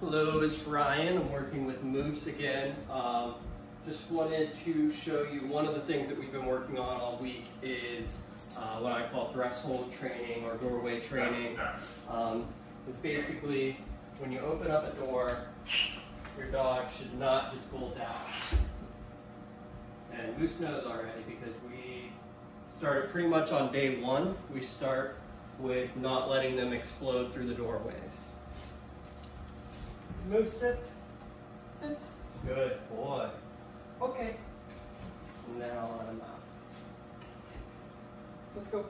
Hello, it's Ryan. I'm working with Moose again. Um, just wanted to show you one of the things that we've been working on all week is uh, what I call threshold training or doorway training. Um, it's basically when you open up a door, your dog should not just bolt out. And Moose knows already because we started pretty much on day one. We start with not letting them explode through the doorways. Moose, sit. Sit. Good boy. Okay. Now let him out. Let's go.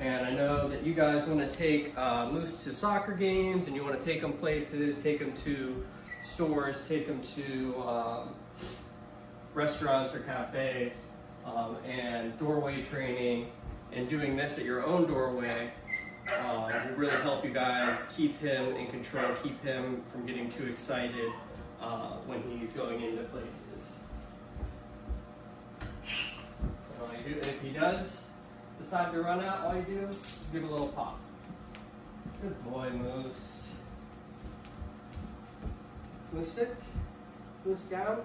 And I know that you guys want to take uh, Moose to soccer games and you want to take them places, take them to stores, take them to um, restaurants or cafes, um, and doorway training and doing this at your own doorway uh, will really help you guys keep him in control, keep him from getting too excited uh, when he's going into places. And all you do, if he does decide to run out, all you do is give a little pop. Good boy, Moose. Moose sit. Moose down.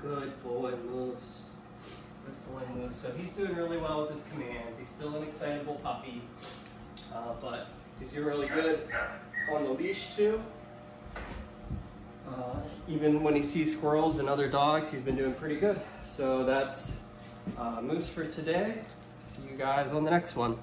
Good boy, Moose. So he's doing really well with his commands. He's still an excitable puppy, uh, but he's doing really good on the leash too. Uh, even when he sees squirrels and other dogs, he's been doing pretty good. So that's uh, Moose for today. See you guys on the next one.